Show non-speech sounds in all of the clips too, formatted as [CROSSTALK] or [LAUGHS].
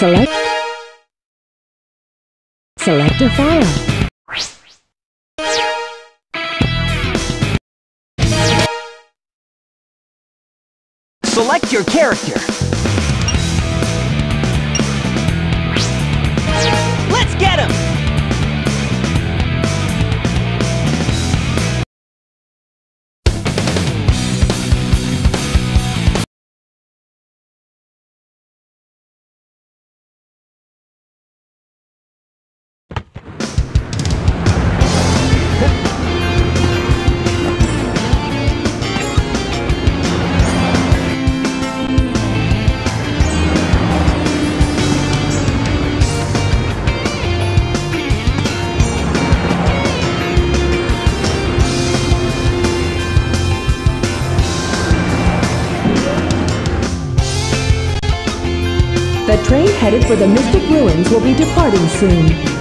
Select. Select a file. Select your character. For the Mystic Ruins will be departing soon.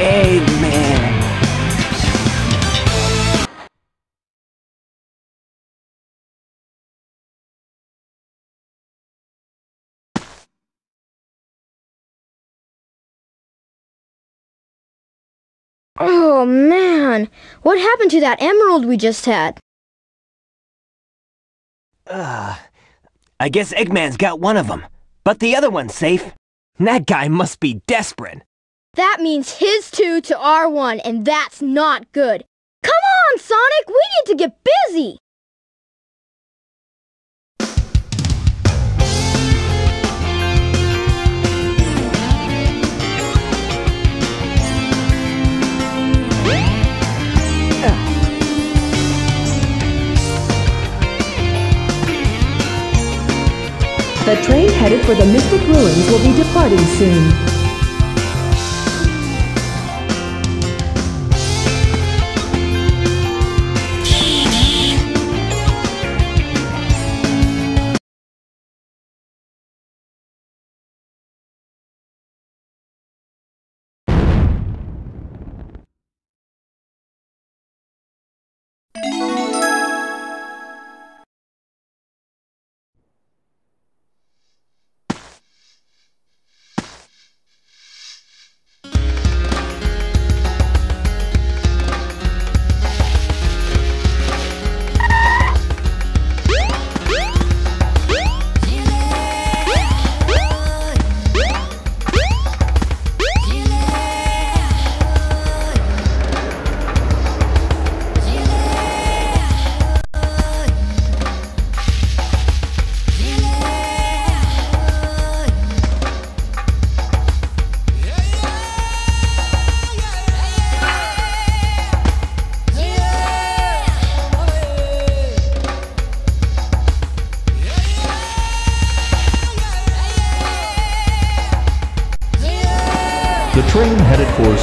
Amen. Oh man, what happened to that emerald we just had? Uh, I guess Eggman's got one of them, but the other one's safe. That guy must be desperate. That means his two to our one, and that's not good. Come on, Sonic, we need to get busy! The train headed for the Mystic Ruins will be departing soon.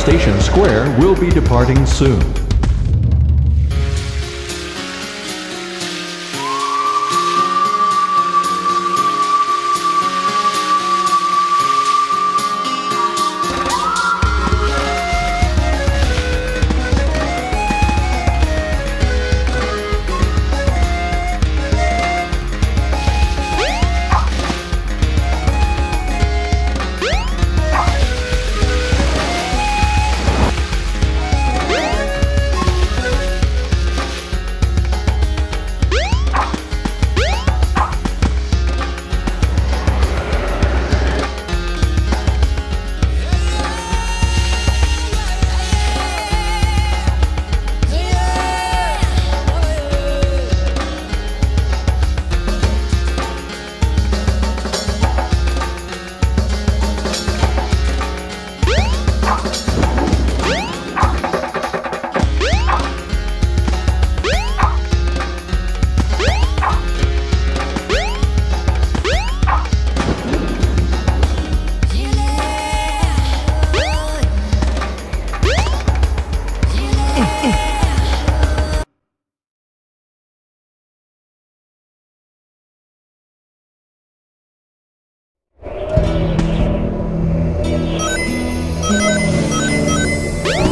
Station Square will be departing soon.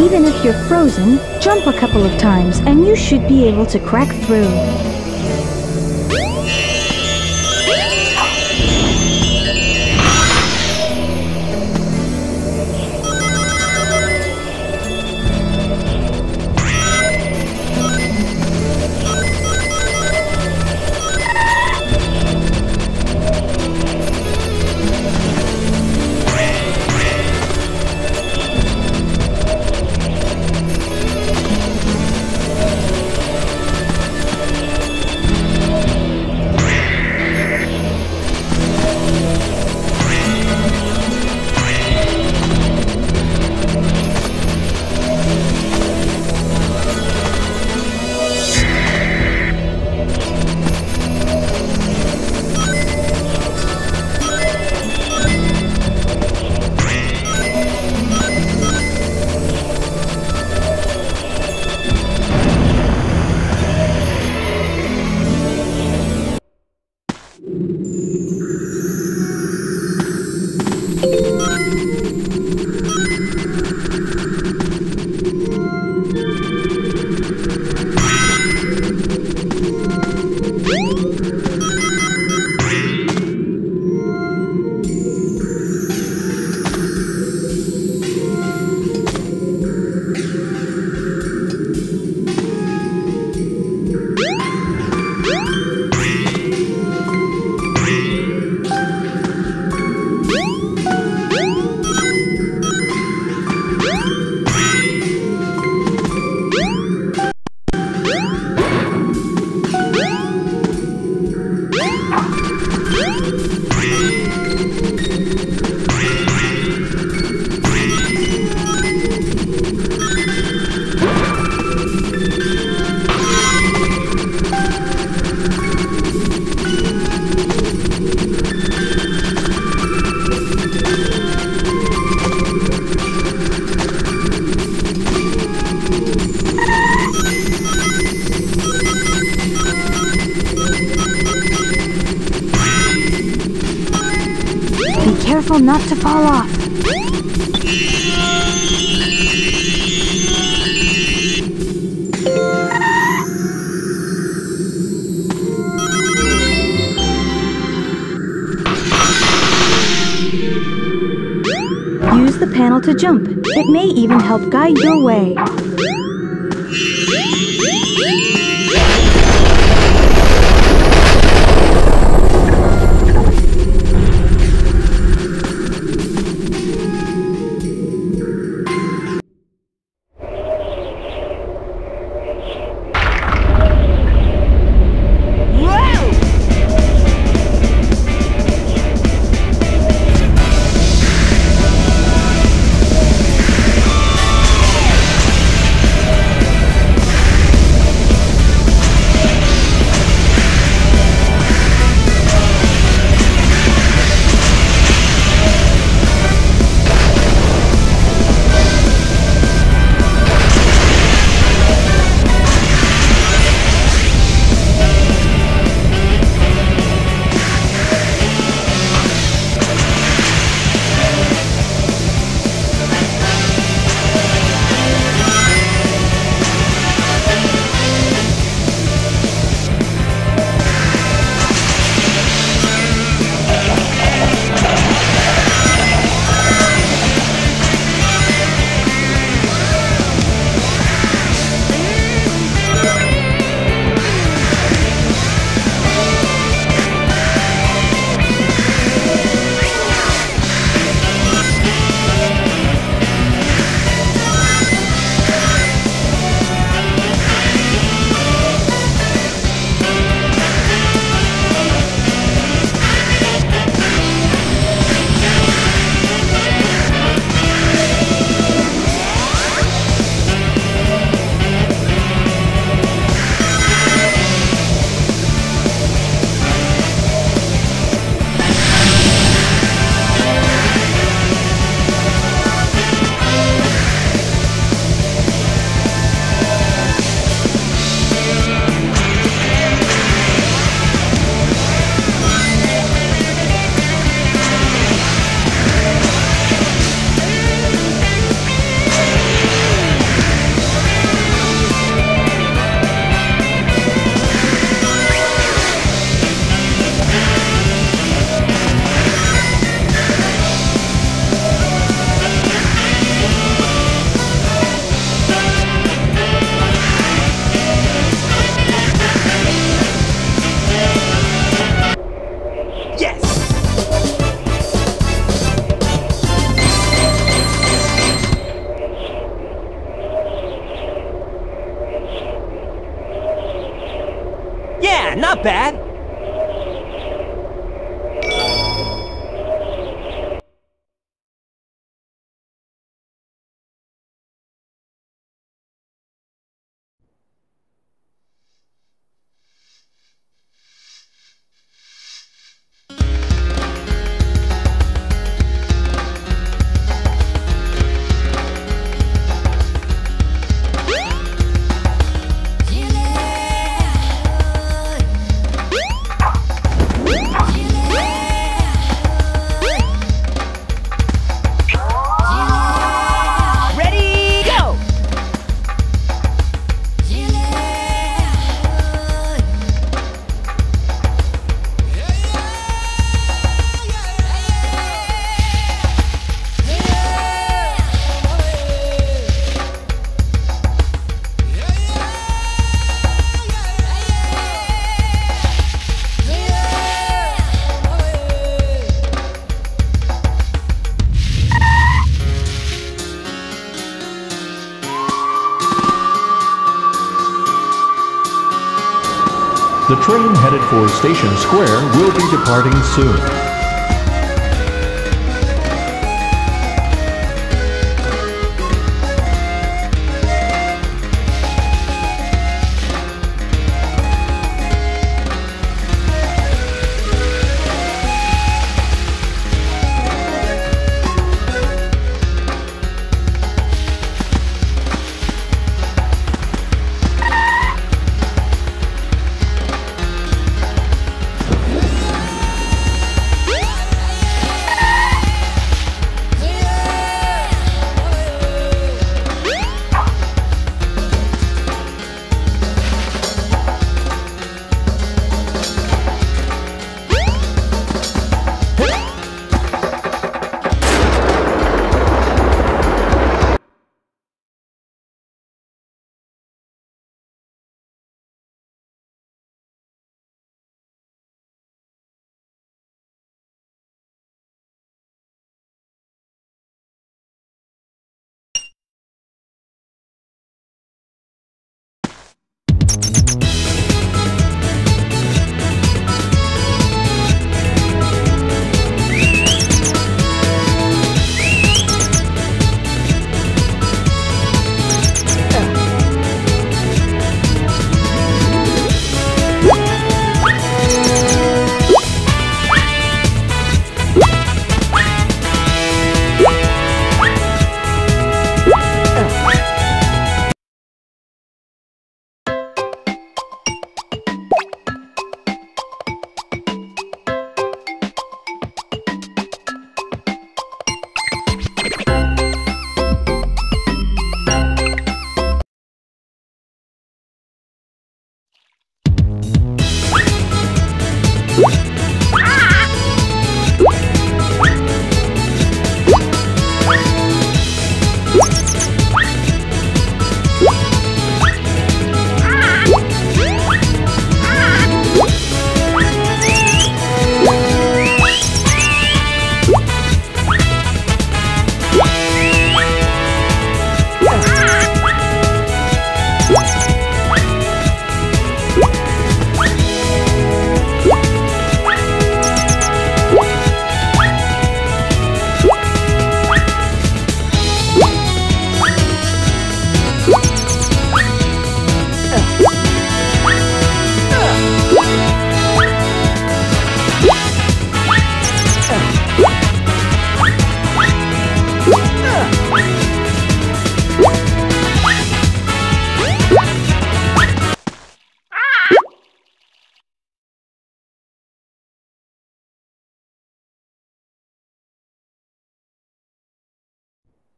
Even if you're frozen, jump a couple of times and you should be able to crack through. Panel to jump. It may even help guide your way. Not bad. The train headed for Station Square will be departing soon.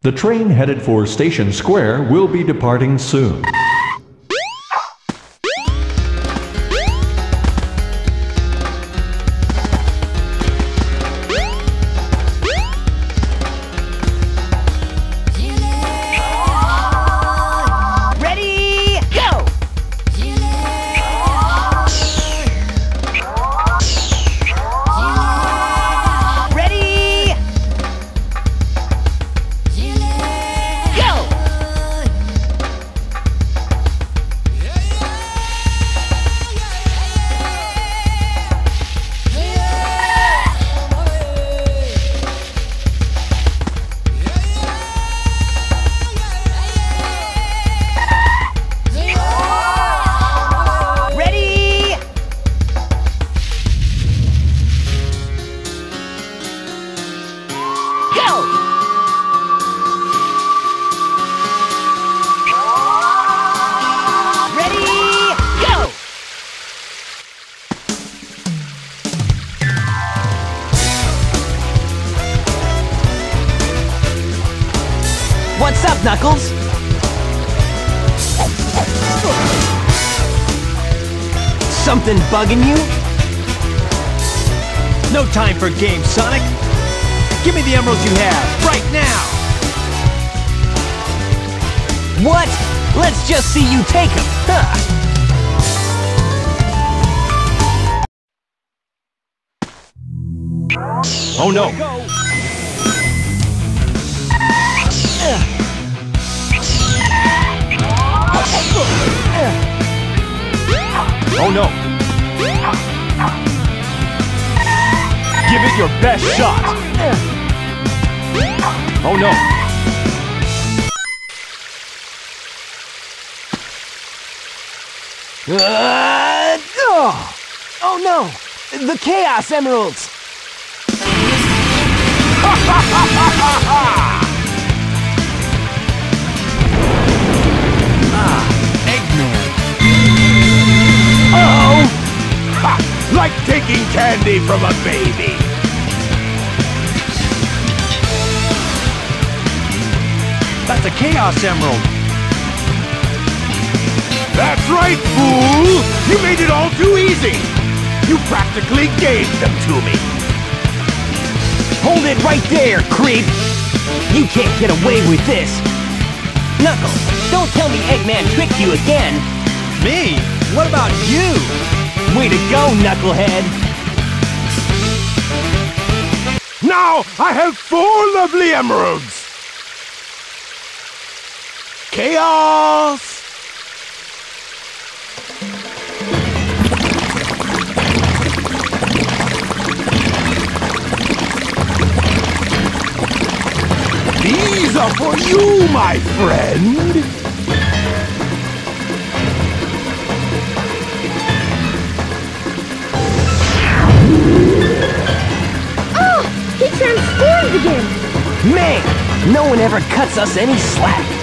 The train headed for Station Square will be departing soon. Knuckles? Something bugging you? No time for games, Sonic! Give me the emeralds you have, right now! What? Let's just see you take them. Huh. Oh no! Oh no! Give it your best shot! Oh no! Uh, oh. oh no! The Chaos Emeralds! Eggman! [LAUGHS] Like taking candy from a baby. That's a Chaos Emerald! That's right, fool! You made it all too easy! You practically gave them to me! Hold it right there, creep! You can't get away with this! Knuckles, don't tell me Eggman tricked you again! Me? What about you? Way to go, knucklehead! Now I have four lovely emeralds! Chaos! These are for you, my friend! He transformed again. Man, no one ever cuts us any slack.